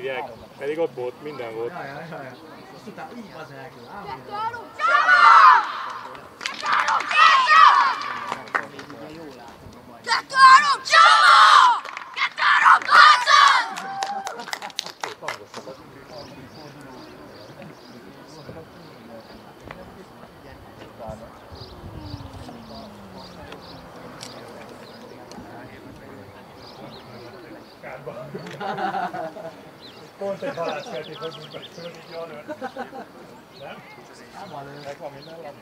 hívják? Pedig ott volt, minden volt. Kettő, három, Csaba! Kettő, három, Bácsan! Kárba. Pont egy halászkertét hozunk be, tudod, így jól ön. Nem? Meg van minden lap.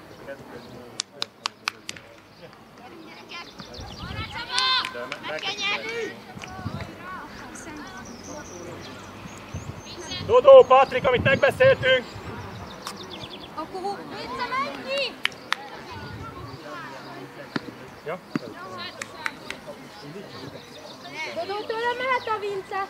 De me- meg- Dodó, Patrik, amit megbeszéltünk! Akkor visszamegy ki! Ja? Dodó, tőle mehet a Vince!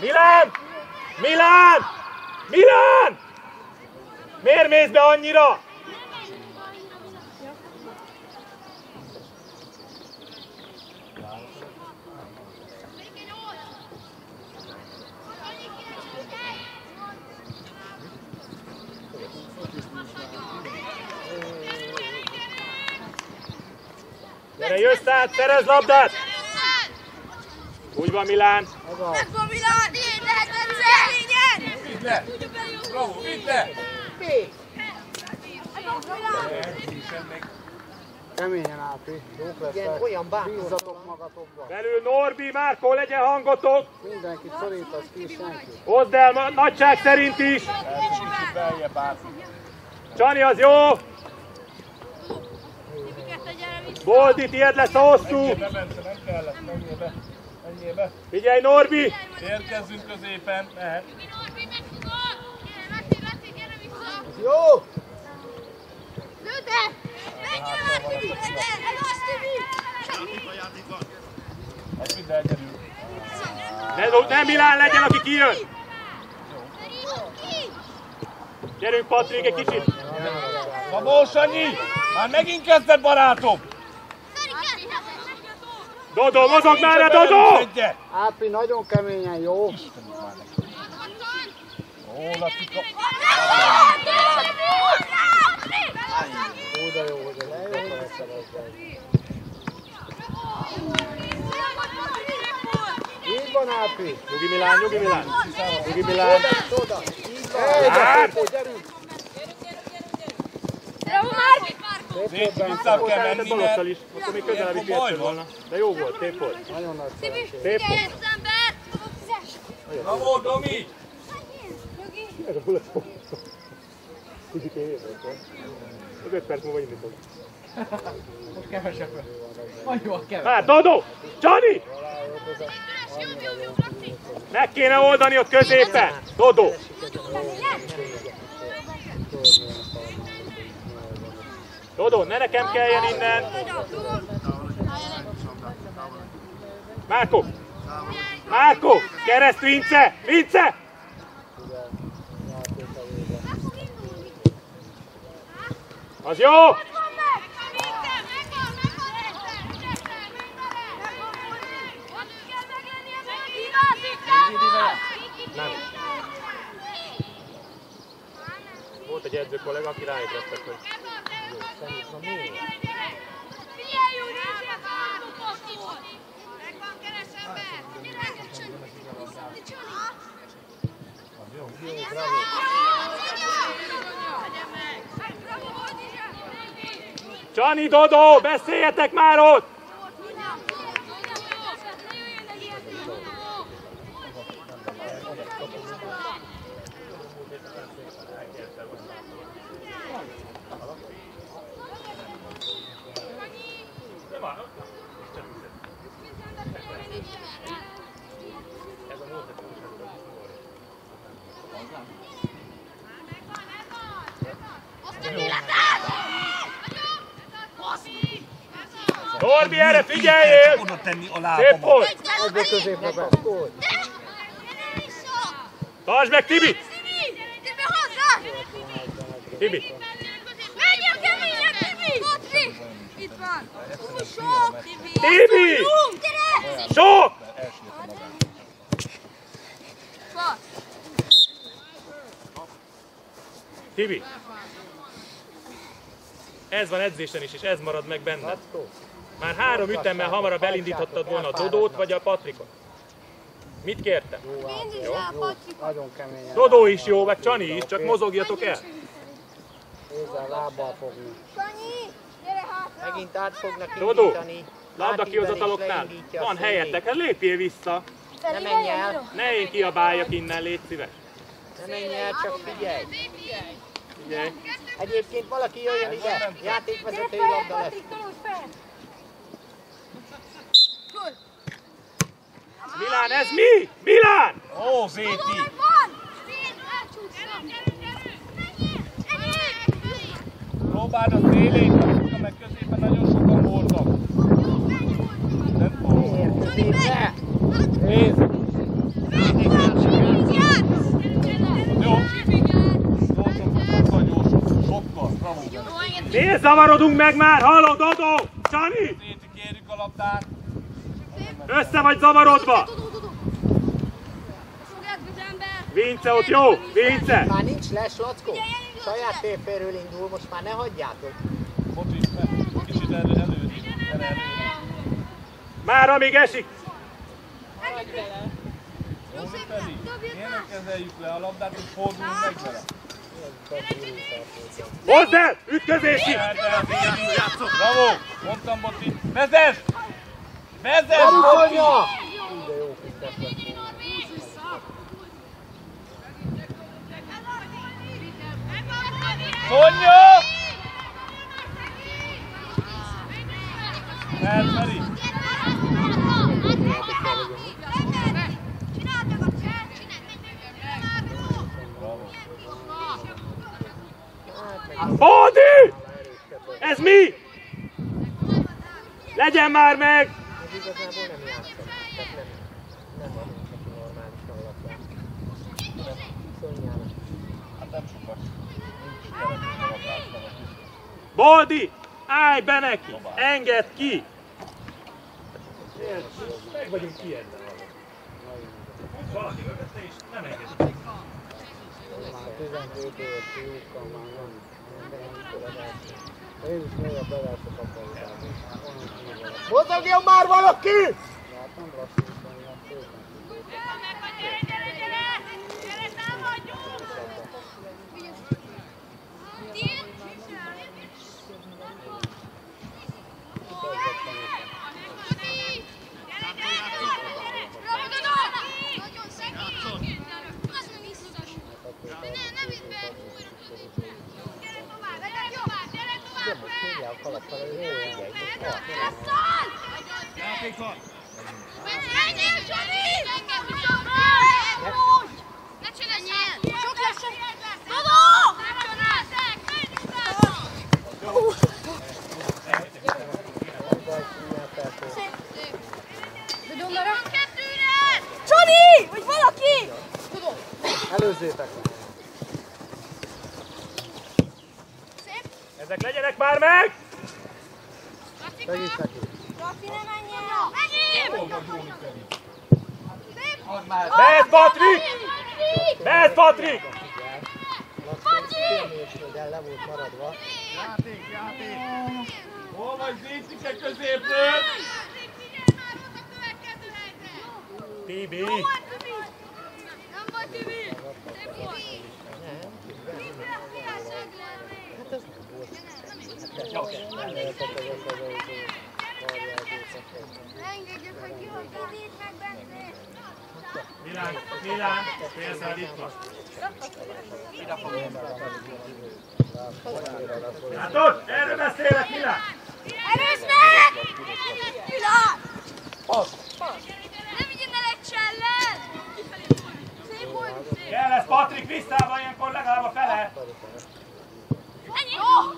Milán! Milán! Milán! Miért mész be annyira? Gyere, jössz át, szerez labdát! Úgy van, Milán. Akkor Milán, így lehet versenyen! Vidd le! Bravo, vidd le! Keményen Ápi, jók lesznek. Olyan Bízzatok magatokban. Belül Norbi, Márkó, legyen hangotok! Mindenkit szorítasz ki, senki. Hozd el ma- nagyság szerint is! Kicsit beljebb. Csani, az jó! Boldi, tiéd lesz a hosszú! Menjél be, nem kellett, menjél be. Menjél be. Figyelj, Norbi! Érkezzünk középen, mehet. Jó! Lőte! Menjél, Márti! Ez azt Tibi! Hát vidd el, gyerünk. Ne, nem Milán legyen, aki kijön! Gyerünk, Patrik, egy kicsit! Szabó Sanyi! Már megint kezdett, barátom! Dodó, mozog már, Dodó! Ápi nagyon keményen, jó? Ó, Lacika. Ó, de jó, hogy ez jó felszerezve. Így van Ápi. Nyugi Milán, nyugi Milán! Nyugi Milán! Oda, így van. Hey, Hát! de gyerünk. Bravo, Márk! Szép volt Vissza benne. kell Te menni, baloldal mert... is, akkor még közelebb is Ilyenkor baj érted van. volna. De jó volt, szép volt. Nagyon nagy szerencsé. Szép volt. ember! Bravo, Domi! Az öt perc múlva indítok. Most kevesebb. Annyival kevesebb. Hát, Dodo! Csani! Meg kéne oldani ott középen! Dodo! Dodo, ne nekem kelljen innen! Márko! Márko! Kereszt Vince! Vince! Az jó! Nem. Volt egy edző kollega, aki ráébredtek, hogy Csani, Dodo, beszéljetek már ott! Norbi, erre figyeljél! Oda tenni a Szép lábamat. volt! Ebből középre be. Tartsd meg, Tibi! Tibi! Menjél keményen, Tibi! Patrik! Itt van! Sok! Tibi! Tibi! Gyere! Sok! Tibi! Ez van edzésen is, és ez marad meg benned. Már három ütemmel hamarabb elindíthattad volna a Dodót vagy a Patrikot. Mit kértem? Patrik! Nagyon keményen. Dodó is jó, meg Csani is, csak mozogjatok el. Kézzel, lábbal fogni. Sanyi! Gyere hátra! Megint át fognak Dodó. Labda kihozataloknál. Van helyetek, hát lépjél vissza. Ne menj el, Ne én kiabáljak innen, légy szíves. ne menj el, csak figyelj. Figyelj. Egyébként valaki jöjjön ide, játékvezetői labda lesz. Milán, ez mi? Milán! Ó, Zéti! Próbáld a szélét, meg középen nagyon sokan voltak. Nem? Nézd! Jó. Sokkal gyorsan. Sokkal. Bravo. Miért zavarodunk meg már? Hallod, Dodó? Csani? Zéti, kérjük a labdát. Össze vagy zavarodva? Vince ott jó? Vince! Már nincs les, Lackó. Saját térférről indul, most már ne hagyjátok. Kicsit elő, elő. Elő. Már amíg esik! Jó, mit pedig? Miért kezeljük le a labdát, és fordulunk meg vele? Hozd el! Ütközésig! Bravo! Mondtam, Boti. Vezess! Vezess, anya! De jó kis. Sonja! Mehet, Feri. Bódi! Ez mi? Legyen már meg! Igazából nem játszott. Tehát nem, nem adunk neki normálisan labdát. Szonyának. Hát nem sokat. Nincs a labdát. Bódi! Állj be neki! Engedd ki! Meg vagyunk kiedve. Valaki mögötte is nem engedi. Már 12 éves fiúkkal már nem. Ő is még a belelse kapcsolatban. Mozogjon már valaki! Hát nem lassítani, hát szépen. Játékot! Menjél, Zsani! Ne csinálj! Sok lesz! Dodo! Csoni! Vagy valaki! Előzzétek! Ezek legyenek már meg! Segíts neki! Laci, ne menjél! Megint! Mehet Patrik! Mehet Patrik! De le volt maradva. Játék, játék! Hol vagy Zicike középről? Tibi! Nem volt Tibi! Engedjük, hogy jó, Tibit meg Bence! Milán, Milán, félszer itt van. Látod? Erről beszélek, Milán! Erős meg! Pillanat! Nem vigyél el egy csellel! Szép volt! Kell lesz Patrik visszával, ilyenkor legalább a fele. Ennyi! Jó!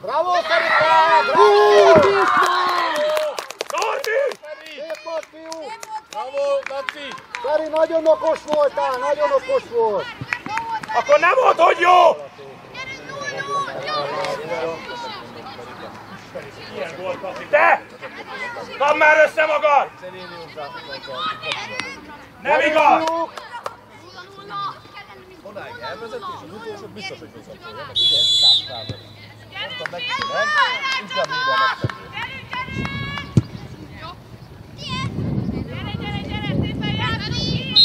Bravo, Feripe! Bravo! Norbi! Szép volt, fiú! Bravo, Laci! Feri, nagyon okos voltál, nagyon okos volt! Akkor nem volt, hogy jó! Ilyen volt, Patrik. Te! Kapd már össze magad! Nem igaz! Fiúk! Odáig elvezet, és az utolsó biztos, hogy visszatolja.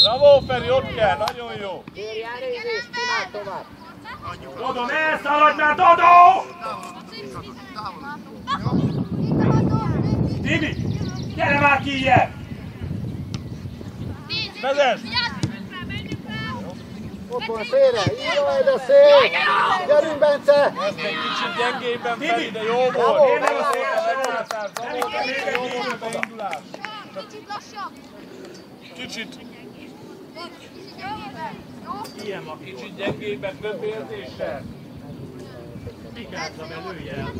Bravo, Feri, ott kell, nagyon jó! Kérj elnézést, csináld tovább! Dodo, ne szaladj már, Dodo! Tibi, gyere már ki ilyen! Vezess! Van félre, írja de szép! Gyerünk, Bence! Ez még kicsit gyengébben! Feri, de jó volt! Én nem a még Jó egy volt a beindulás! Kicsit lassabb! Kicsit, Ilyen ma kicsit gyengébben, több érzéssel! Pikázza, mert lője el.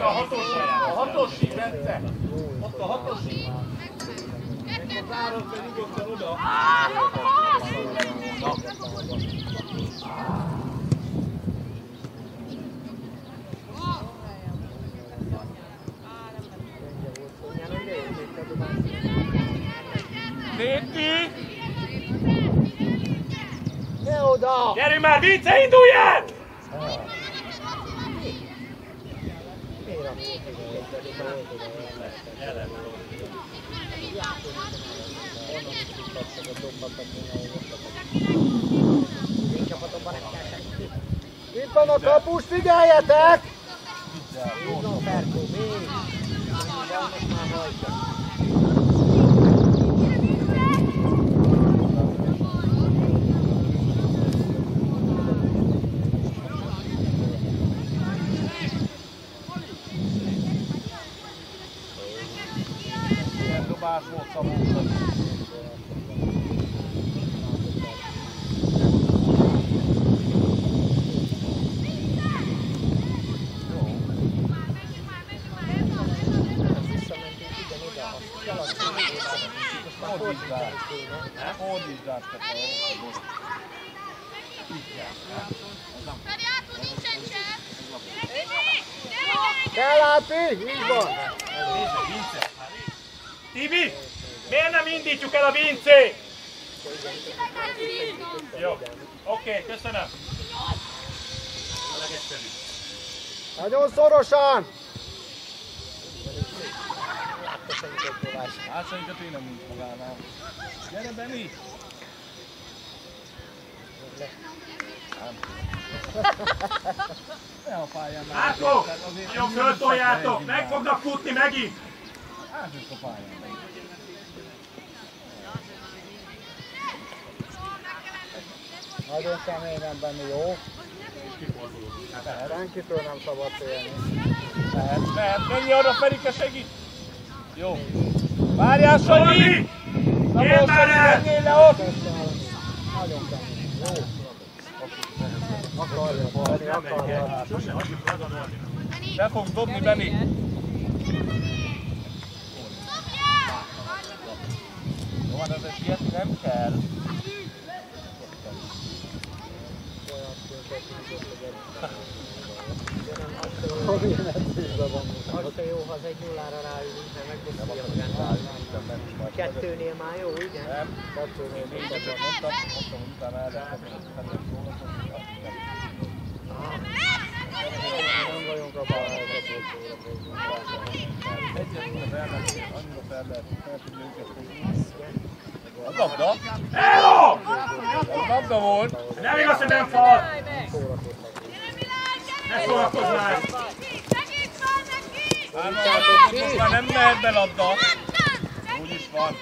A hatos, a hatosi, Bence! Ott a hatosi! Nyugodtan oda! Néti! Ne oda! Gyerünk már, Vince, indulj el! Itt van a kapus, figyeljetek! Jó, Ferkó, még! Vannak már rajta. Ilyen dobás volt Szabósra. Fordítsd át. Fordítsd át, te fel. Feri, átul nincsen sem! Kell látni? Így van! Tibi, miért nem indítjuk el a Vincét? Jó, oké, köszönöm. A legegyszerűbb. Nagyon szorosan! Hát szerintem én nem nincs magánál. Gyere, Benni! Ne a pályán már. Azért nagyon föltoljátok, meg fognak futni megint. Átjuk a pályán. Nagyon keményen benni, jó? Senkitől nem szabad félni. Mehet, mehet, menj arra Ferike, segít! Jó. Várjál, Sanyi! Szabó, Sanyi, menjél le ott! Nagyon kemény. Jó. Akarja, Bani, akarja. Be fogsz dobni, Beni. Jó, hát azért sietni nem kell. Hogy ilyen edzésben van. Az se jó, ha az egy nullára ráülünk, mert megbeszélje magát. Kettőnél már jó, igen? Nem, kettőnél mindent mondtam, mondtam, hogy utána tenni szólnak, Nem vagyunk a pályázatot. Egyetlen elmenni, annyira fel lehet, fel tudja őket. A labda? Elo! A labda volt. Nem igaz, hogy nem fal! Ne szórakozz már! Most már nem mehet be labda. Úgy is van.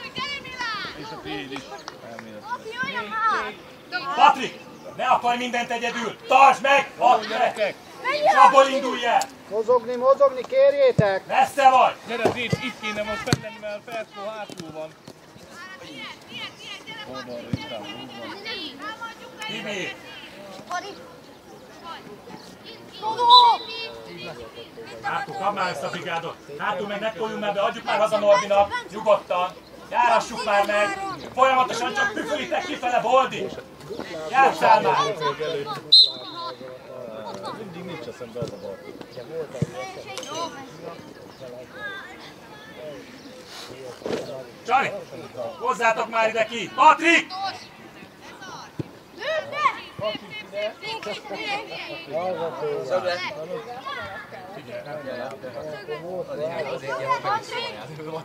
És a tiéd is. Patrik! Ne akarj mindent egyedül! Tartsd meg! Jó, Add meg! És abból indulj el! Mozogni, mozogni, kérjétek! Messze vagy! Gyere, Zécs, itt kéne most fenn mert a Ferszó hátul van. Tibi! Hátul, kapd már ezt a brigádot! Hátul meg ne toljunk már be, adjuk már haza Norbinak! Nyugodtan! Járassuk már meg! Folyamatosan csak püfölitek kifele, Boldi! Játsszál már! Mindig nincs eszembe az a bal. Csani! Hozzátok már ide ki! Patrik!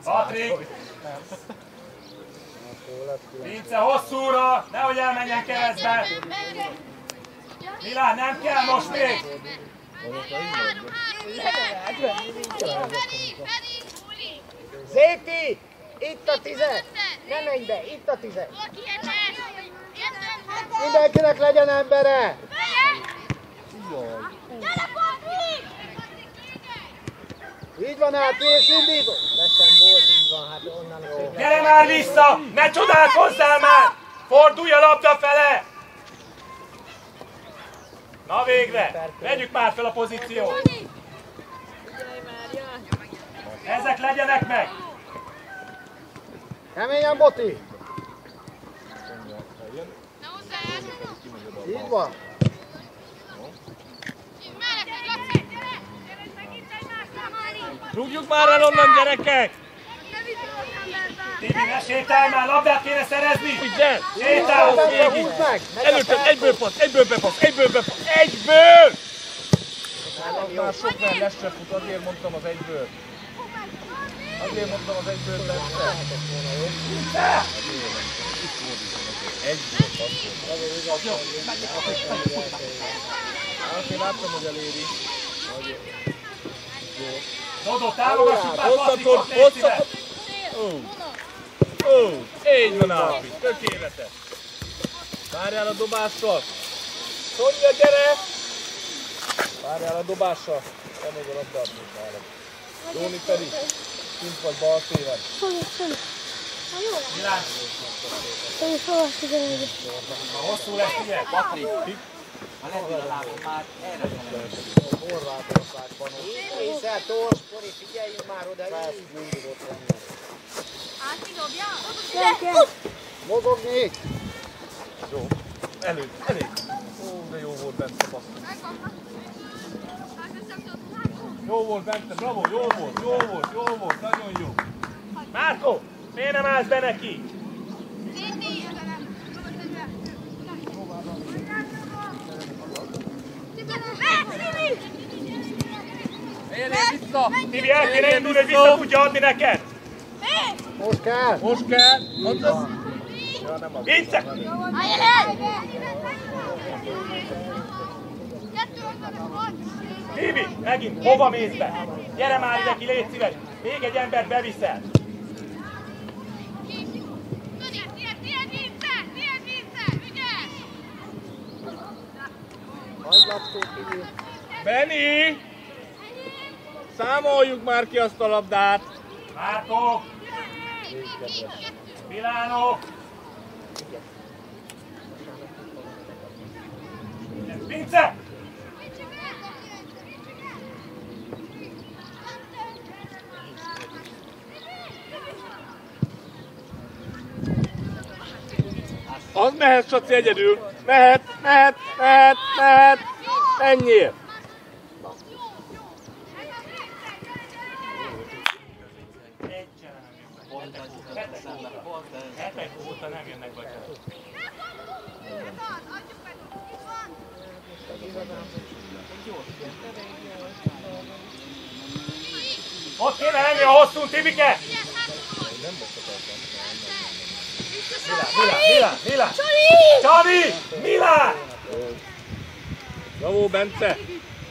Patrik! Vince hosszúra, nehogy elmenjen keresztbe! Milán, nem kell most még! Zéti! Itt a tízes! Ne menj be, itt a tízes! Mindenkinek legyen embere! Így van át, és indított! Nekem volt így van, hát onnan is. Gyere már vissza! Ne csodálkozzál már! Fordulj a labda fele! Na végre! Vegyük már fel a pozíciót! Ezek legyenek meg! Keményen, Boti! Van. Rúgjuk már el onnan, gyerekek! Tibi, ne sétálj már, labdát kéne szerezni! Figyelj! Sétálj! Meg! Előttem egyből passz, egyből bepassz, egyből bepassz, egyből! Már sok már lesre fut, azért mondtam az egyből. Azért mondtam az egyből lesre. Azért láttam, hogy eléri. Dodó, támogassuk már Patrikot, légy így van Ápi, tökéletes. Várjál a dobással. Sonja, gyere! Várjál a dobással. Te még a labdát. Jóni pedig, kint vagy bal szélen. Milán, ha hosszú lesz, figyelj! Patrik! Horvátországban ott.Észel, tors, Pori, figyeljünk már oda, így. Mindig ott van. Mozogni! Jó. Elő, elég. Ó, de jó volt bent a basszus. Jó volt bent, bravo, jó volt, jó volt, jó volt, nagyon jó. Márko, miért nem állsz be neki? Tibi, el kéne indulni, hogy vissza tudja adni neked! Most kell! Most kell! Mondd az... Ja, nem az. Vince! Tibi, megint, hova mész be? Gyere már ide ki, légy szíves! Még egy embert beviszel! Hagylaptól kívül. Benni! Számoljuk már ki azt a labdát! Márkó! Milánó! Vince! Az mehet, Saci, egyedül. Mehet, mehet, mehet, mehet. Ennyi. Hetek óta nem jönnek be. Ott kéne lenni a hosszú, Tibike! Milán, Milán, Milán! Csabi! Milán! Bravo, Bence.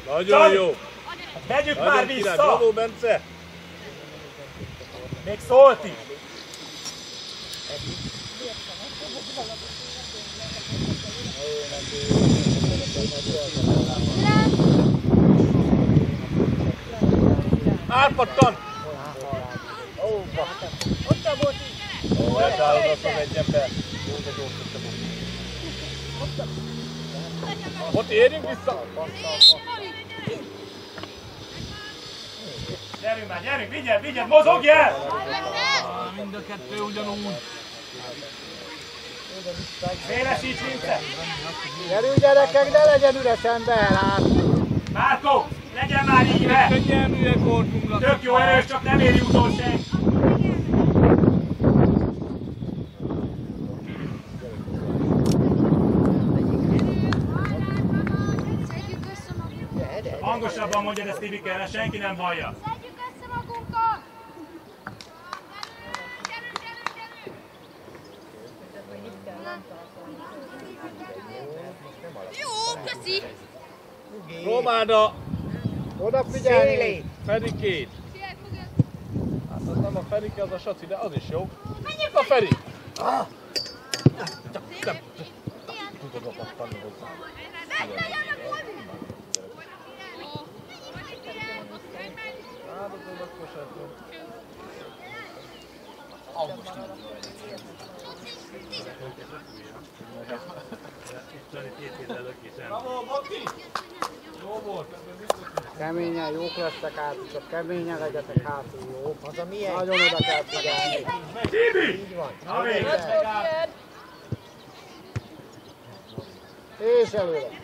Nagyon Csabi! jó. Vegyük már Nagyon király. vissza! Bravo, Bence. Még szólt is! Árpattan. Eltállod azt, hogy egy ember. Jó, de gyors, hogy te Ott érjünk vissza. Gyerünk már, gyerünk, vigyed, vigyed, mozogjál! Mind a kettő ugyanúgy. Szélesíts, Vince! Gyerünk gyerekek, ne legyen üres ember, hát. Márkó, legyen már! Kegyelműek voltunk. Tök jó erős, csak nem éri utol senki! Szedjük össze magunkat! Hangosabban mondjad ezt Tibike, mert senki nem hallja. Szedjük össze magunkat! Jó, köszi! Próbáld a Oda figyelni. Szélét. Ferikét. Figyelj, fogja! Hát az nem a Ferike, az a Saci, de az is jó. A Feri. Ah. Nem. Tudod apattani hozzá. Hát az oda kosártól. Ebben biztos, hogy Keményen, jók lesztek át, csak keményen legyetek hátul, jó? Az a milyen? Nagyon oda kell figyelni. Tibi! Így van. Na még! És előre.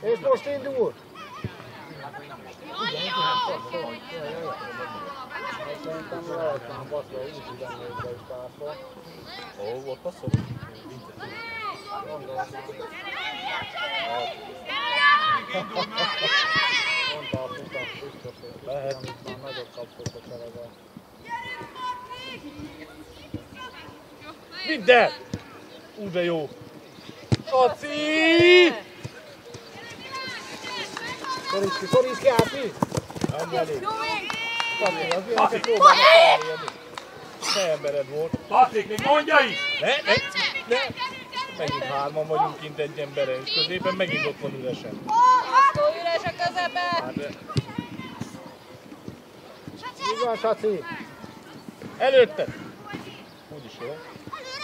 És most indul. Szerintem lehet már baszva, úgy is ide még be is tárva. Ó, volt passzol? Mondta a putak biztos, hogy Lehet. amit már nagyot kapott a cserebe. Vidd el! Ú, de jó! Saci! Szoríts ki, szoríts ki, Ápi! Nem elég. Jó még! Papi, az ilyen, Papi. hogy próbálnak elérni. Te embered volt. Patrik, még mondja is! Ne, ne, ne! Megint hárman vagyunk kint egy embere, és középen megint ott van üresen. Attól üres a közepe! Hát, de Így van, Saci. előtte! Úgyis jó.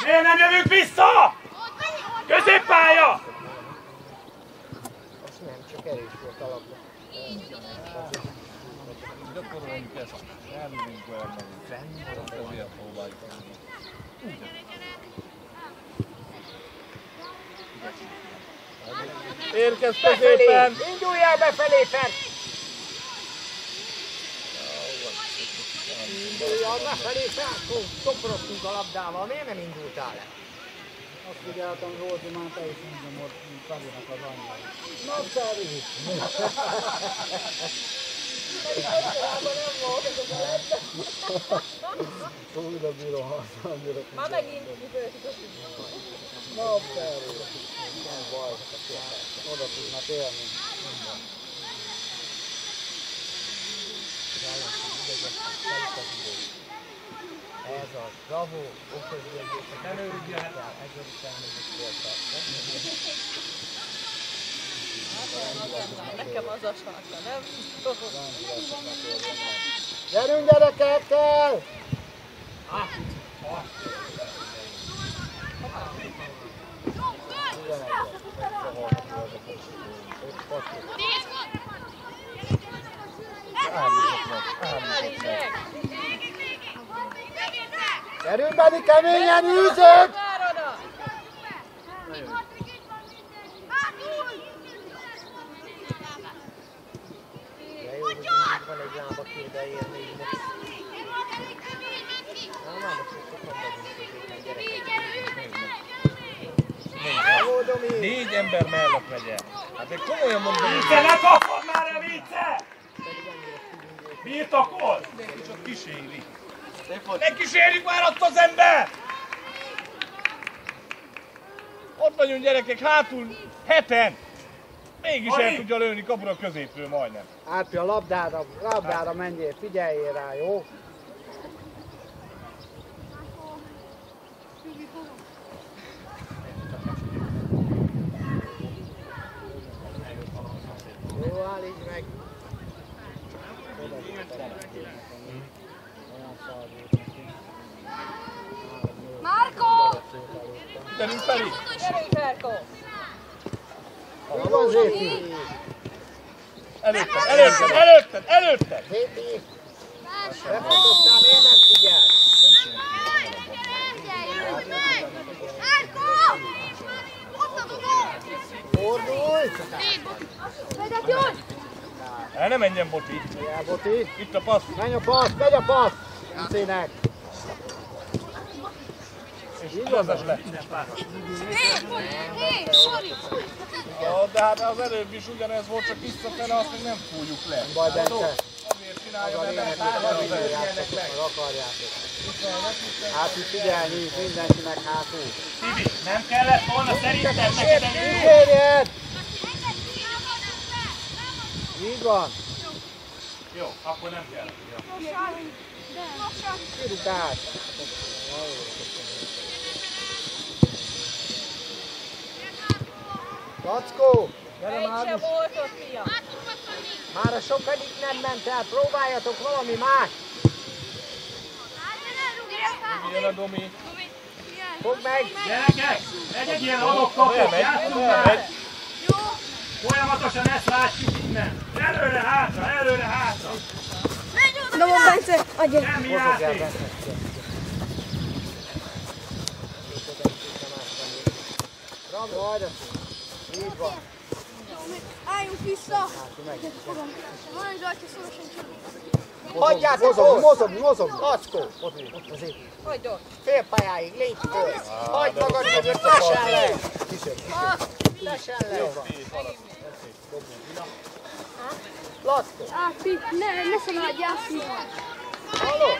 Miért nem jövünk vissza? Középpálya! Erős volt a labda. Gyakoroljuk ezt. Elmegyünk olyan meg. Ezért próbáljuk. Érkezz középen! Indulj el befelé, Fer! Indulj el befelé, Ferkó! Szoporoztunk a labdával, miért nem indultál le? Azt figyeltem, Zsolti már te is mondom, ott Ferinek az anyja. Na, Feri! Újra bírom haza, annyira. Ma megint Na, Feri! Nem baj, oda tudnak élni. Ez az, bravo, okos érzések. Nem őrüljön. Ezzel is elnézést kértek. Nekem az a sarka, nem? Gyerünk gyerekekkel! Gyerünk Beni, keményen űzök! Vár oda! De jó, hogy mindig van egy lába érni, így most. Most itt vagyunk gyerekek. Négy ember mellett megy el. Hát de komolyan mondom, Vice, ne kapod már el, Vice! Birtokol! csak kíséri. Ne kísérjük már ott az ember! Ott vagyunk gyerekek, hátul heten. Mégis el Ari! tudja lőni kapura középről majdnem. Árpi a labdára, labdára menjél, figyeljél rá, jó? Jó, állítsd meg! Márko! Gyerünk Feri! Gyerünk, Márko! Jó van Zéfi? Előtted, előtted, előtted, előtted! Zépi! Befutottál, miért nem figyel? Fordulj! El ne menjen Boti. Jel, Boti! Itt a passz. Menj a passz, megy a passz! Vincének! És igazas le. Ja, de hát az előbb is ugyanez volt, csak visszafele, azt még nem fújjuk le. Baj, Bence! Azért Az csinálja, mert nem akarjátok. Hát itt figyelni, mindenkinek hátul. Tibi, nem kellett volna szerinted neked? Kísérjed! Így van. Jó, akkor nem kell. Jó. Kirugás. Lackó! Gyere Egy már se most! volt ott, fiam. Már a sokadik nem ment el, próbáljatok valami más! Jön a Domi. Fogd meg! Gyerekek, egy egy ilyen Elmegy, játszunk már! Folyamatosan ezt látjuk innen! Előre, hátra, hátra! Dobom, Bence, adja. El, játék! Bravo, hajde! Így van. Álljunk vissza. Van rajta szorosan csak. Hagyjátok Mozogni, mozogni, mozogni! Lackó! Ott, az ég. Hagyd ott. Félpályáig, légy föl! Hagyd magad mögött, tessen le! Kísérj, Tessen le! Lackó! Ápi, ne, ne szaladj, Ápi. Halló?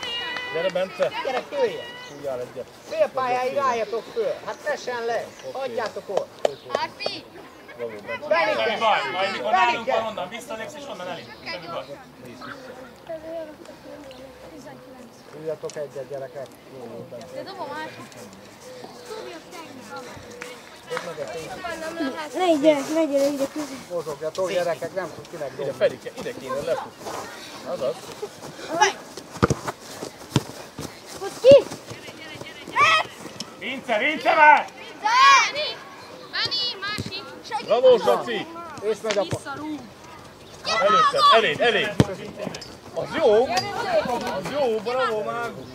Gyere Bence. Gyere, följe! Fújjál egyet. Félpályáig álljatok föl! Hát tessen le! Hagyjátok ott! Benike! baj, majd mikor nálunk van, onnan visszalépsz és onnan elindulsz. Semmi baj. Üljetek egyet, gyerekek. De dobom Ápi. Ne gyerek, ne gyere ide közé. Mozogjatok, gyerekek, nem tud kinek Ide dobni. Feri, ke- ide kéne lefutni. Azaz. Fogd ki! Vince, Vince már! Bravo, Saci. És megy a. Előtted, eléd, eléd. Az jó. Az jó, bravo, Mágus.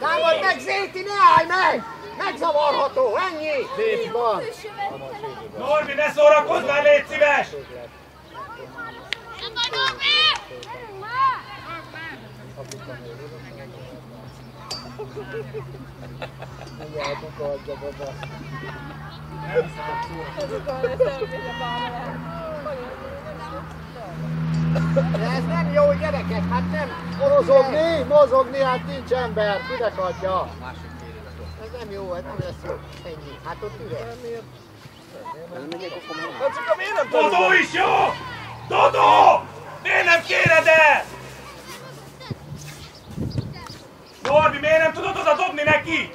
Támad meg, Zéti, ne állj meg! Megzavarható, ennyi! Így van. Norbi, ne szórakozz már, légy szíves! De ez nem jó, gyerekek, hát nem... Mozogni, mozogni, hát nincs ember. Kinek adja? Ez nem jó, ez nem lesz jó. Ennyi. Hát ott üres. Lacika, miért nem Dodó tanulod? is jó! Dodó! Miért nem kéred el? Norbi, miért nem tudod oda dobni neki?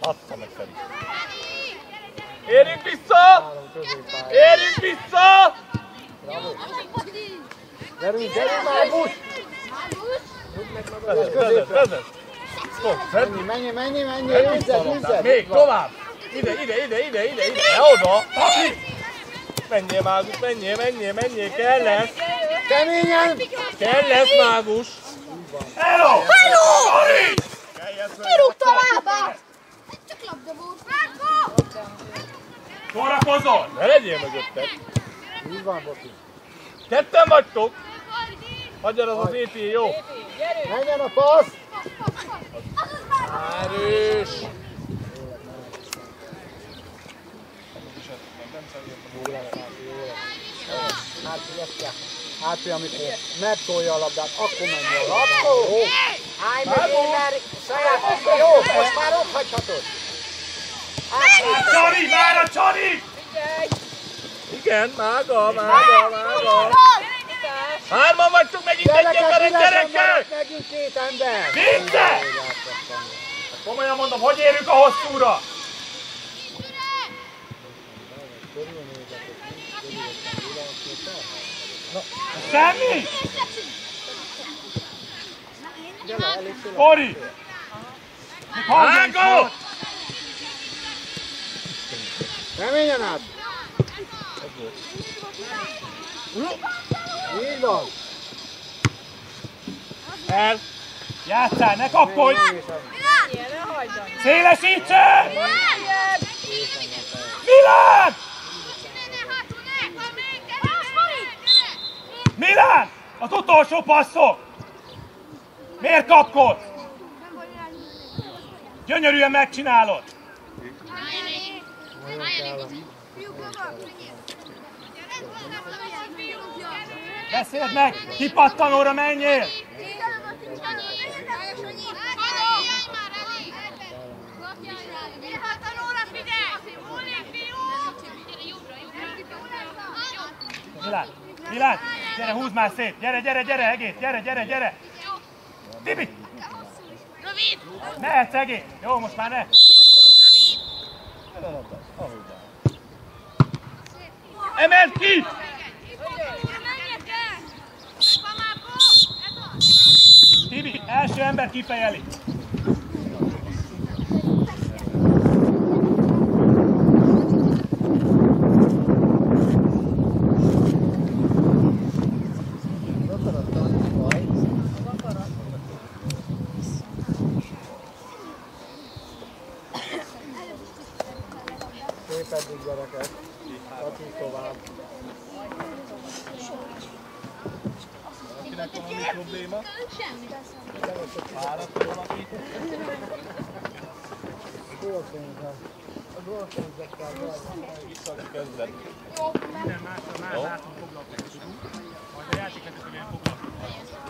Adta meg Feri. Érjünk vissza! Érjünk vissza! Gyerünk, gyerünk már, busz! Vezet, vezet, vezet! Stop, Fred! Menj, menj, menj, menj! Még tovább! Ide, ide, ide, ide, ide, ide! Ne oda! Menjél, Mágus, menjél, menjél, menjél, kell lesz! Keményen! Kell lesz, Mágus! Hello! Hello! Kirúgta a lábát! Csak labda volt. Rákó! Szórakozol? Ne legyél mögötted! Így van, Boki. Ketten vagytok! Hagyjad az az EP, jó? Menjen a passz! Erős! Hát, Átfi, amikor megtolja a labdát, akkor menj a labda. Jó? Állj meg én, mert saját Jó, most már ott hagyhatod. Csari, már a Csari! Igen, mága, mága, mága! Hárman vagytok megint egy Gyerekek, emberek, üresen gyerekek! maradt megint két ember! Vince! Komolyan mondom, hogy érünk a hosszúra? Semmi? Kori! Még harminc Vágó! volt. Így van! El! Játsszál, ne kapkodj! Szélesítsen! Milán! Milán! Az utolsó passzok! Miért kapkodsz? Gyönyörűen megcsinálod! Beszéld meg! Kipattanóra menjél! Milán! Milán! Gyere, húzd már szét! Gyere, gyere, gyere, egész! Gyere, gyere, gyere! Tibi! Ne, egész! Jó, most már ne! Emeld ki! Tibi, első ember kifejeli. Szép eddig gyerekek. Adjunk tovább. Akinek valami probléma? Fáradt valaki? Gólpénzzel. A gólpénzekkel Vissza kezded. Minden másra már látunk foglalkozni tudunk, majd a játékvezetővel foglalkozni.